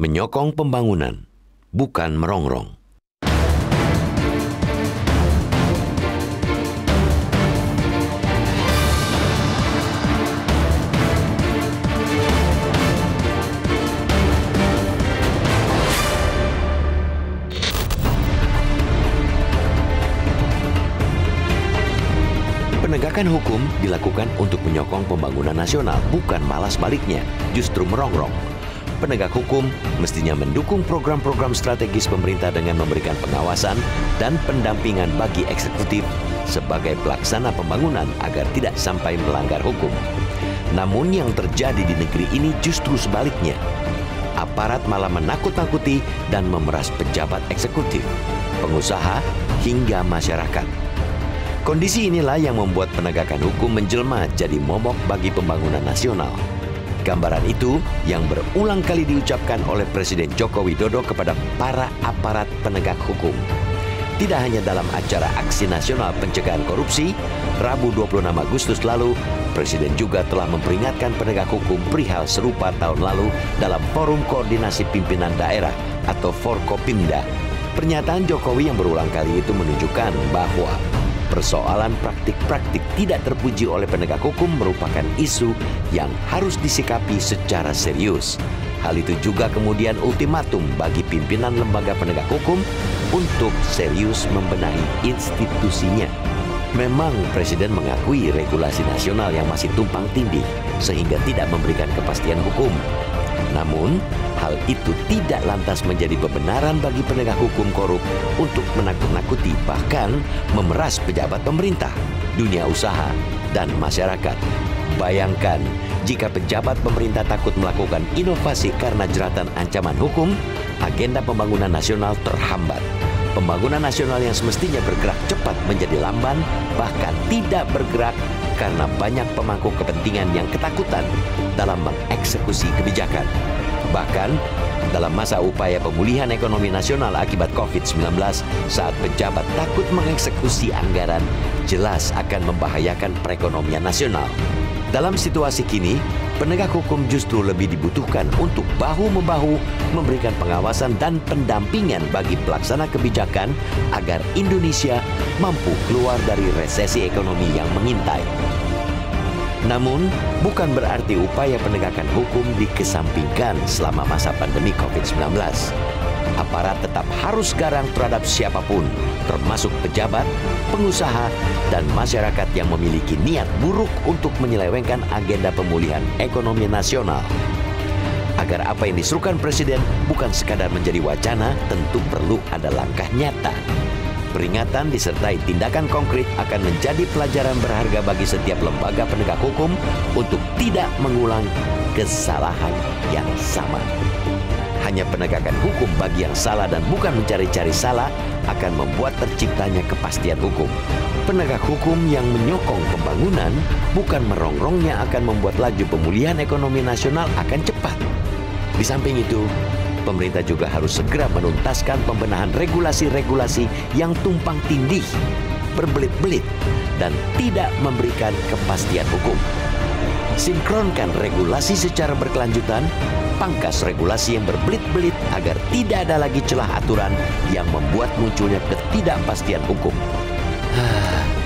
menyokong pembangunan, bukan merongrong. Penegakan hukum dilakukan untuk menyokong pembangunan nasional, bukan malah sebaliknya, justru merongrong. Penegak hukum mestinya mendukung program-program strategis pemerintah dengan memberikan pengawasan dan pendampingan bagi eksekutif sebagai pelaksana pembangunan agar tidak sampai melanggar hukum. Namun yang terjadi di negeri ini justru sebaliknya. Aparat malah menakut-nakuti dan memeras pejabat eksekutif, pengusaha, hingga masyarakat. Kondisi inilah yang membuat penegakan hukum menjelma jadi momok bagi pembangunan nasional. Gambaran itu yang berulang kali diucapkan oleh Presiden Joko Widodo kepada para aparat penegak hukum. Tidak hanya dalam acara Aksi Nasional Pencegahan Korupsi, Rabu 26 Agustus lalu, Presiden juga telah memperingatkan penegak hukum perihal serupa tahun lalu dalam Forum Koordinasi Pimpinan Daerah atau Forkopimda. Pernyataan Jokowi yang berulang kali itu menunjukkan bahwa persoalan praktik-praktik tidak terpuji oleh penegak hukum merupakan isu yang harus disikapi secara serius. Hal itu juga kemudian ultimatum bagi pimpinan lembaga penegak hukum untuk serius membenahi institusinya. Memang Presiden mengakui regulasi nasional yang masih tumpang tindih sehingga tidak memberikan kepastian hukum. Namun, hal itu tidak lantas menjadi kebenaran bagi penegak hukum korup untuk menakut-nakuti bahkan memeras pejabat pemerintah, dunia usaha, dan masyarakat. Bayangkan jika pejabat pemerintah takut melakukan inovasi karena jeratan ancaman hukum, agenda pembangunan nasional terhambat. Pembangunan nasional yang semestinya bergerak cepat menjadi lamban, bahkan tidak bergerak karena banyak pemangku kepentingan yang ketakutan dalam mengeksekusi kebijakan. Bahkan, dalam masa upaya pemulihan ekonomi nasional akibat COVID-19, saat pejabat takut mengeksekusi anggaran, jelas akan membahayakan perekonomian nasional. Dalam situasi kini, penegak hukum justru lebih dibutuhkan untuk bahu-membahu memberikan pengawasan dan pendampingan bagi pelaksana kebijakan agar Indonesia mampu keluar dari resesi ekonomi yang mengintai. Namun, bukan berarti upaya penegakan hukum dikesampingkan selama masa pandemi COVID-19 aparat tetap harus garang terhadap siapa pun, termasuk pejabat, pengusaha, dan masyarakat yang memiliki niat buruk untuk menyelewengkan agenda pemulihan ekonomi nasional. Agar apa yang disuruhkan Presiden bukan sekadar menjadi wacana, tentu perlu ada langkah nyata. Peringatan disertai tindakan konkret akan menjadi pelajaran berharga bagi setiap lembaga penegak hukum untuk tidak mengulang kesalahan yang sama hanya penegakan hukum bagi yang salah dan bukan mencari-cari salah akan membuat terciptanya kepastian hukum. Penegak hukum yang menyokong pembangunan bukan merongrongnya akan membuat laju pemulihan ekonomi nasional akan cepat. Di samping itu, pemerintah juga harus segera menuntaskan pembenahan regulasi-regulasi yang tumpang tindih, berbelit-belit, dan tidak memberikan kepastian hukum. Sinkronkan regulasi secara berkelanjutan pangkas regulasi yang berbelit-belit agar tidak ada lagi celah aturan yang membuat munculnya ketidakpastian hukum.